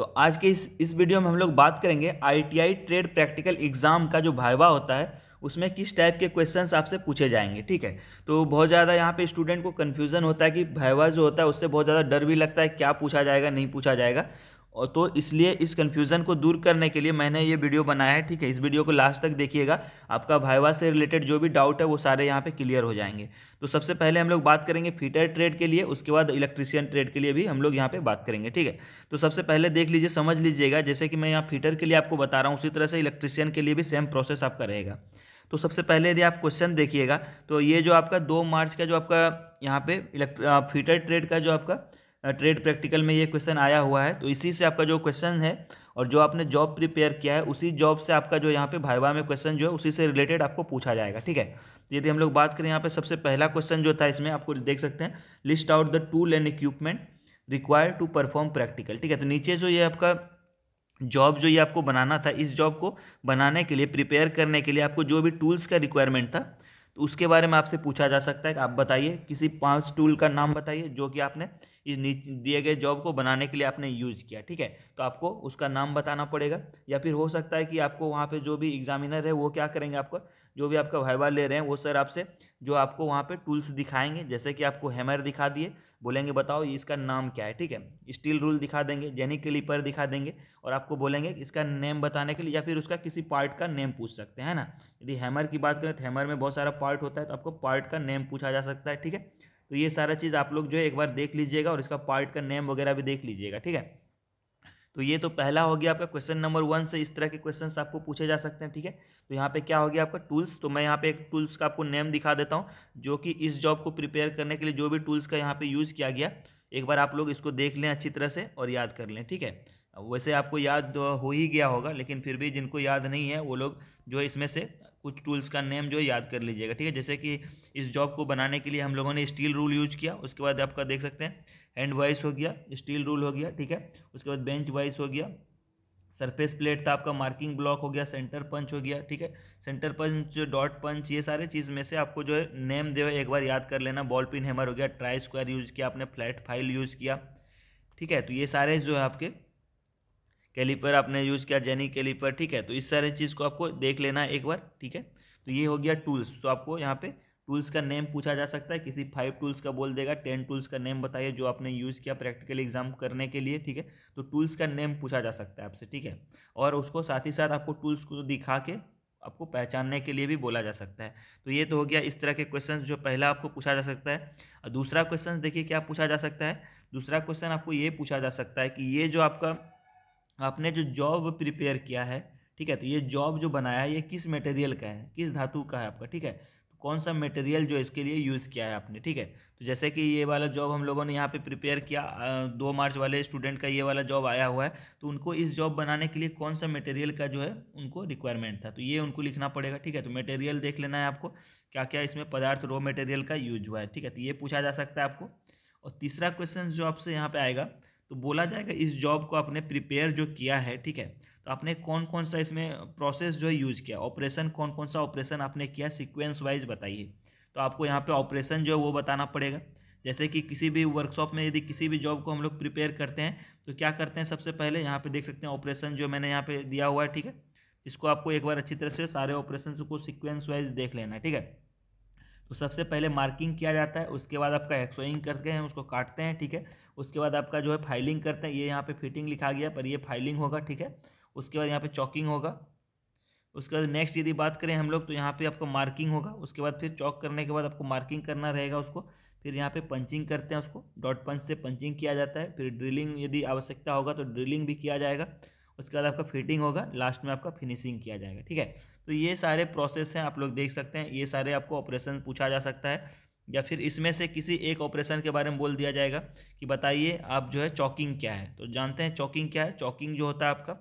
तो आज के इस इस वीडियो में हम लोग बात करेंगे आईटीआई ट्रेड प्रैक्टिकल एग्ज़ाम का जो भाईवा होता है, उसमें किस टाइप के क्वेश्चन आपसे पूछे जाएँगे, ठीक है? तो बहुत ज़्यादा यहाँ पे स्टूडेंट को कन्फ्यूज़न होता है कि भाईवा जो होता है, उससे बहुत ज़्यादा डर भी लगता है क्या पूछा जाएगा, नहीं पूछा जाएगा। और तो इसलिए इस कन्फ्यूज़न को दूर करने के लिए मैंने ये वीडियो बनाया है, ठीक है? इस वीडियो को लास्ट तक देखिएगा। आपका भाईवा से रिलेटेड जो भी डाउट है, वो सारे यहाँ पे क्लियर हो जाएँगे। तो सबसे पहले हम लोग बात करेंगे फीटर ट्रेड के लिए, उसके बाद इलेक्ट्रीशियन ट्रेड के लिए भी हम लोग यहाँ पे बात करेंगे, ठीक है? तो सबसे पहले देख लीजिए, समझ लीजिएगा, जैसे कि मैं यहाँ फीटर के लिए आपको बता रहा हूँ, उसी तरह से इलेक्ट्रीशियन के लिए भी सेम प्रोसेस आपका रहेगा। तो सबसे पहले यदि आप क्वेश्चन देखिएगा तो ये जो आपका दो मार्च का जो आपका यहाँ पे फीटर ट्रेड का जो आपका ट्रेड प्रैक्टिकल में ये क्वेश्चन आया हुआ है। तो इसी से आपका जो क्वेश्चन है और जो आपने जॉब प्रिपेयर किया है, उसी जॉब से आपका जो यहाँ पे भाईवा में क्वेश्चन जो है, उसी से रिलेटेड आपको पूछा जाएगा, ठीक है? यदि हम लोग बात करें, यहाँ पे सबसे पहला क्वेश्चन जो था, इसमें आपको देख सकते हैं list out the tool and equipment required to perform practical ठीक है? तो नीचे जो ये आपका जॉब जो ये आपको बनाना था, इस जॉब को बनाने के लिए प्रिपेयर करने के लिए आपको जो भी टूल्स का रिक्वायरमेंट था तो उसके बारे में आपसे पूछा जा सकता है। कि आप बताइए, किसी पाँच टूल का नाम बताइए, जो कि आपने दिए गए जॉब को बनाने के लिए आपने यूज़ किया, ठीक है? तो आपको उसका नाम बताना पड़ेगा, या फिर हो सकता है कि आपको वहाँ पे जो भी एग्जामिनर है वो क्या करेंगे आपको, जो भी आपका वाइवा ले रहे हैं, वो सर आपसे जो आपको वहाँ पे टूल्स दिखाएँगे, जैसे कि आपको हैमर दिखा दिए, बोलेंगे बताओ इसका नाम क्या है, ठीक है? स्टील रूल दिखा देंगे, जेनिक क्लीपर दिखा देंगे, और आपको बोलेंगे इसका नेम बताने के लिए, या फिर उसका किसी पार्ट का नेम पूछ सकते हैं ना? यदि हैमर की बात करें तो हैमर में बहुत सारा पार्ट होता है तो आपको पार्ट का नेम पूछा जा सकता है, ठीक है? तो ये सारा चीज़ आप लोग जो है एक बार देख लीजिएगा और इसका पार्ट का नेम वगैरह भी देख लीजिएगा, ठीक है? तो ये तो पहला हो गया आपका क्वेश्चन नंबर वन से इस तरह के क्वेश्चंस आपको पूछे जा सकते हैं, ठीक है? तो यहाँ पे क्या हो गया आपका टूल्स तो मैं यहाँ पे एक टूल्स का आपको नेम दिखा देता हूँ, जो कि इस जॉब को प्रिपेयर करने के लिए जो भी टूल्स का यहाँ पे यूज़ किया गया, एक बार आप लोग इसको देख लें अच्छी तरह से और याद कर लें, ठीक है? वैसे आपको याद हो ही गया होगा, लेकिन फिर भी जिनको याद नहीं है, वो लोग जो इसमें से कुछ टूल्स का नेम जो है याद कर लीजिएगा, ठीक है? जैसे कि इस जॉब को बनाने के लिए हम लोगों ने स्टील रूल यूज़ किया, उसके बाद आपका देख सकते हैं हैंड वाइस हो गया स्टील रूल हो गया, ठीक है? उसके बाद बेंच वाइस हो गया सरफेस प्लेट था आपका मार्किंग ब्लॉक हो गया सेंटर पंच हो गया, ठीक है? सेंटर पंच डॉट पंच ये सारे चीज़ में से आपको जो है नेम है एक बार याद कर लेना बॉल पिन हैमर हो गया ट्राई स्क्वायर यूज़ किया आपने फ्लैट फ़ाइल यूज़ किया, ठीक है? तो ये सारे जो है आपके कैलीपर आपने यूज़ किया, जेनी कैलीपर, ठीक है? तो इस सारे चीज़ को आपको देख लेना है एक बार, ठीक है? तो ये हो गया टूल्स। तो आपको यहाँ पे टूल्स का नेम पूछा जा सकता है। किसी फाइव टूल्स का बोल देगा, टेन टूल्स का नेम बताइए जो आपने यूज़ किया प्रैक्टिकल एग्ज़ाम करने के लिए, ठीक है? तो टूल्स का नेम पूछा जा सकता है आपसे, ठीक है? और उसको साथ ही साथ आपको टूल्स को दिखा के आपको पहचानने के लिए भी बोला जा सकता है। तो ये तो हो गया इस तरह के क्वेश्चन जो पहला आपको पूछा जा सकता है। और दूसरा क्वेश्चन देखिए क्या पूछा जा सकता है? दूसरा क्वेश्चन आपको ये पूछा जा सकता है कि ये जो आपका आपने जो जॉब प्रिपेयर किया है, ठीक है तो ये जॉब जो बनाया है, ये किस मटेरियल का है? किस धातु का है आपका, ठीक है? तो कौन सा मटेरियल जो इसके लिए यूज़ किया है आपने, ठीक है? तो जैसे कि ये वाला जॉब हम लोगों ने यहाँ पे प्रिपेयर किया दो मार्च वाले स्टूडेंट का ये वाला जॉब आया हुआ है तो उनको इस जॉब बनाने के लिए कौन सा मटेरियल का जो है, उनको रिक्वायरमेंट था तो ये उनको लिखना पड़ेगा, ठीक है? तो मटेरियल देख लेना है आपको क्या क्या इसमें पदार्थ रॉ मटेरियल का यूज़ हुआ है, ठीक है? तो ये पूछा जा सकता है आपको। और तीसरा क्वेश्चन जो आपसे यहाँ पर आएगा तो बोला जाएगा, इस जॉब को आपने प्रिपेयर जो किया है, ठीक है? तो आपने कौन कौन सा इसमें प्रोसेस जो है यूज़ किया? ऑपरेशन कौन कौन सा ऑपरेशन आपने किया? सीक्वेंस वाइज बताइए। तो आपको यहाँ पे ऑपरेशन जो है वो बताना पड़ेगा। जैसे कि किसी भी वर्कशॉप में यदि किसी भी जॉब को हम लोग प्रिपेयर करते हैं तो क्या करते हैं सबसे पहले? यहाँ पे देख सकते हैं ऑपरेशन जो मैंने यहाँ पे दिया हुआ है, ठीक है? इसको आपको एक बार अच्छी तरह से सारे ऑपरेशन को सिक्वेंस वाइज देख लेना ठीक है? तो सबसे पहले मार्किंग किया जाता है, उसके बाद आपका एक्सोइंग करते हैं, उसको काटते हैं, ठीक है? उसके बाद आपका जो है फाइलिंग करते हैं, ये यहाँ पे फिटिंग लिखा गया, पर ये फाइलिंग होगा, ठीक है? उसके बाद यहाँ पे चॉकिंग होगा। उसके बाद नेक्स्ट यदि बात करें हम लोग तो यहाँ पे आपको मार्किंग होगा, उसके बाद फिर चौक करने के बाद आपको मार्किंग करना रहेगा उसको, फिर यहाँ पे पंचिंग करते हैं उसको, डॉट पंच से पंचिंग किया जाता है, फिर ड्रिलिंग यदि आवश्यकता होगा तो ड्रिलिंग भी किया जाएगा। उसके बाद आपका फिटिंग होगा लास्ट में आपका फिनिशिंग किया जाएगा, ठीक है? तो ये सारे प्रोसेस हैं, आप लोग देख सकते हैं, ये सारे आपको ऑपरेशन पूछा जा सकता है, या फिर इसमें से किसी एक ऑपरेशन के बारे में बोल दिया जाएगा कि बताइए आप जो है चॉकिंग क्या है। तो जानते हैं चॉकिंग क्या है? चॉकिंग जो होता है आपका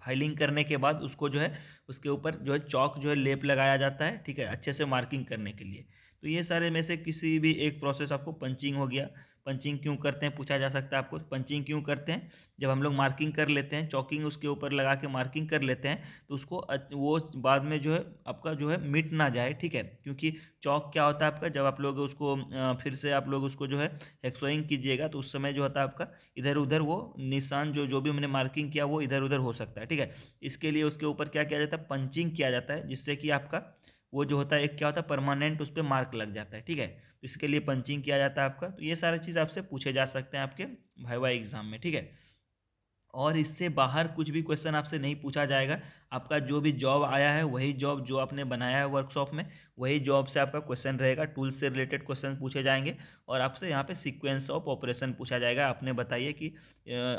फाइलिंग करने के बाद उसको जो है, उसके ऊपर जो है चौक जो है लेप लगाया जाता है, ठीक है? अच्छे से मार्किंग करने के लिए। तो ये सारे में से किसी भी एक प्रोसेस आपको पंचिंग हो गया पंचिंग क्यों करते हैं? पूछा जा सकता है आपको। पंचिंग क्यों करते हैं? जब हम लोग मार्किंग कर लेते हैं, चौकिंग उसके ऊपर लगा के मार्किंग कर लेते हैं तो उसको वो बाद में जो है, आपका जो है, मिट ना जाए, ठीक है? क्योंकि चौक क्या होता है आपका? जब आप लोग उसको फिर से आप लोग उसको जो है एक्सोइंग कीजिएगा तो उस समय जो होता है आपका इधर उधर वो निशान जो जो भी मैंने मार्किंग किया, वो इधर उधर हो सकता है, ठीक है? इसके लिए उसके ऊपर क्या किया जाता है? पंचिंग किया जाता है, जिससे कि आपका वो जो होता है, एक क्या होता है परमानेंट उस पर मार्क लग जाता है, ठीक है? तो इसके लिए पंचिंग किया जाता है आपका। तो ये सारी चीज़ आपसे पूछे जा सकते हैं आपके भाईवा एग्ज़ाम में, ठीक है? और इससे बाहर कुछ भी क्वेश्चन आपसे नहीं पूछा जाएगा। आपका जो भी जॉब आया है, वही जॉब जो आपने बनाया है वर्कशॉप में, वही जॉब से आपका क्वेश्चन रहेगा। टूल से रिलेटेड क्वेश्चन पूछे जाएँगे और आपसे यहाँ पे सीक्वेंस ऑफ़ ऑपरेशन पूछा जाएगा। आपने बताइए कि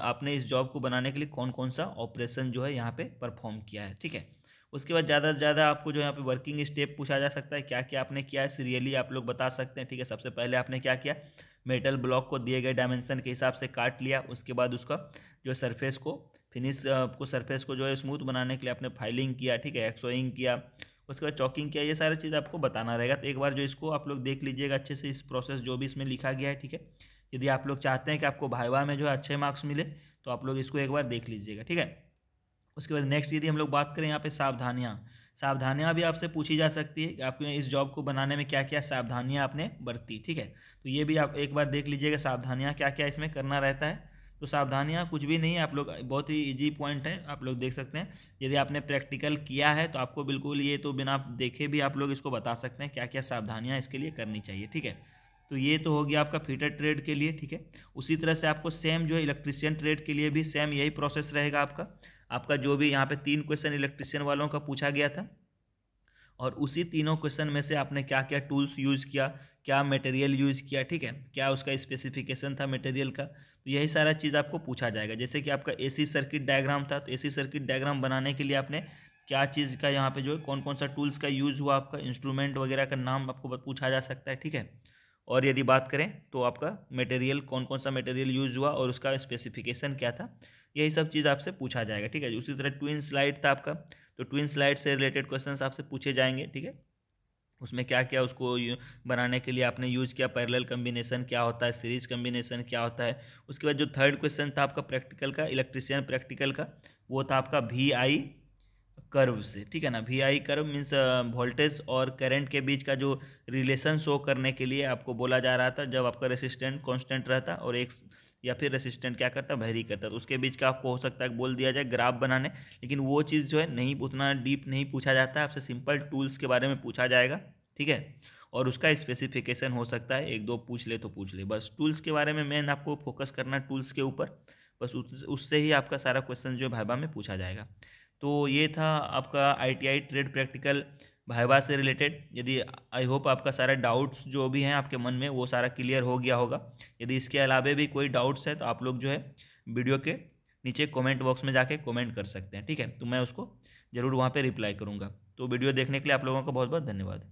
आपने इस जॉब को बनाने के लिए कौन कौन सा ऑपरेशन जो है यहाँ पे परफॉर्म किया है, ठीक है? उसके बाद ज़्यादा से ज़्यादा आपको जो यहाँ पे वर्किंग स्टेप पूछा जा सकता है क्या क्या आपने किया है? सीरियली आप लोग बता सकते हैं, ठीक है? सबसे पहले आपने क्या किया? मेटल ब्लॉक को दिए गए डायमेंशन के हिसाब से काट लिया, उसके बाद उसका जो सरफेस को फिनिश को सरफेस को जो है स्मूथ बनाने के लिए आपने फाइलिंग किया, ठीक है? एक्सोइंग किया, उसके बाद चॉकिंग किया, ये सारी चीज़ आपको बताना रहेगा। तो एक बार जो इसको आप लोग देख लीजिएगा अच्छे से, इस प्रोसेस जो भी इसमें लिखा गया है, ठीक है? यदि आप लोग चाहते हैं कि आपको भाईवा में जो है अच्छे मार्क्स मिले तो आप लोग इसको एक बार देख लीजिएगा, ठीक है? उसके बाद नेक्स्ट यदि हम लोग बात करें यहाँ पे सावधानियाँ। सावधानियाँ भी आपसे पूछी जा सकती है कि आपने इस जॉब को बनाने में क्या क्या सावधानियाँ आपने बरती, ठीक है? तो ये भी आप एक बार देख लीजिएगा सावधानियाँ क्या क्या इसमें करना रहता है। तो सावधानियाँ कुछ भी नहीं है आप लोग बहुत ही इजी पॉइंट है, आप लोग देख सकते हैं। यदि आपने प्रैक्टिकल किया है तो आपको बिल्कुल ये तो बिना देखे भी आप लोग इसको बता सकते हैं क्या क्या सावधानियाँ इसके लिए करनी चाहिए, ठीक है? तो ये तो हो गया आपका फीटर ट्रेड के लिए, ठीक है? उसी तरह से आपको सेम जो है इलेक्ट्रिशियन ट्रेड के लिए भी सेम यही प्रोसेस रहेगा आपका। आपका जो भी यहाँ पे तीन क्वेश्चन इलेक्ट्रिशियन वालों का पूछा गया था। और उसी तीनों क्वेश्चन में से आपने क्या क्या टूल्स यूज़ किया, क्या मटेरियल यूज़ किया, ठीक है? क्या उसका स्पेसिफिकेशन था मटेरियल का? तो यही सारा चीज़ आपको पूछा जाएगा। जैसे कि आपका एसी सर्किट डायग्राम था तो एसी सर्किट डायग्राम बनाने के लिए आपने क्या चीज़ का यहाँ पे जो है कौन कौन सा टूल्स का यूज़ हुआ आपका इंस्ट्रूमेंट वगैरह का नाम आपको पूछा जा सकता है, ठीक है? और यदि बात करें तो आपका मटेरियल कौन कौन सा मटेरियल यूज़ हुआ और उसका स्पेसिफिकेशन क्या था? यही सब चीज़ आपसे पूछा जाएगा, ठीक है? उसी तरह ट्विन स्लाइड था आपका तो ट्विन स्लाइड से रिलेटेड क्वेश्चन आपसे पूछे जाएँगे, ठीक है? उसमें क्या क्या उसको बनाने के लिए आपने यूज़ किया पैरेलल कम्बिनेशन क्या होता है सीरीज़ कम्बिनेशन क्या होता है? उसके बाद जो थर्ड क्वेश्चन था आपका प्रैक्टिकल का इलेक्ट्रिशियन प्रैक्टिकल का, वो था आपका वी आई कर्व से, ठीक है ना? V I curve means voltage और करंट के बीच का जो रिलेशन शो करने के लिए आपको बोला जा रहा था, जब आपका रेसिस्टेंट कांस्टेंट रहता और एक या फिर रेसिस्टेंट क्या करता है? वैरी करता है। तो उसके बीच का आपको हो सकता है बोल दिया जाए ग्राफ बनाने। लेकिन वो चीज़ जो है नहीं, उतना डीप नहीं पूछा जाता है। आपसे सिंपल टूल्स के बारे में पूछा जाएगा, ठीक है? और उसका स्पेसिफिकेशन हो सकता है, एक दो पूछ ले तो पूछ ले। बस टूल्स के बारे में मेन आपको फोकस करना टूल्स के ऊपर। बस उससे ही आपका सारा क्वेश्चन जो है भाईबा में पूछा जाएगा। तो ये था आपका आईटीआई ट्रेड प्रैक्टिकल भाईबा से रिलेटेड, यदि आई होप आपका सारा डाउट्स जो भी हैं आपके मन में, वो सारा क्लियर हो गया होगा। यदि इसके अलावा भी कोई डाउट्स है तो आप लोग जो है वीडियो के नीचे कमेंट बॉक्स में जाके कमेंट कर सकते हैं, ठीक है? तो मैं उसको ज़रूर वहाँ पे रिप्लाई करूँगा। तो वीडियो देखने के लिए आप लोगों का बहुत बहुत धन्यवाद।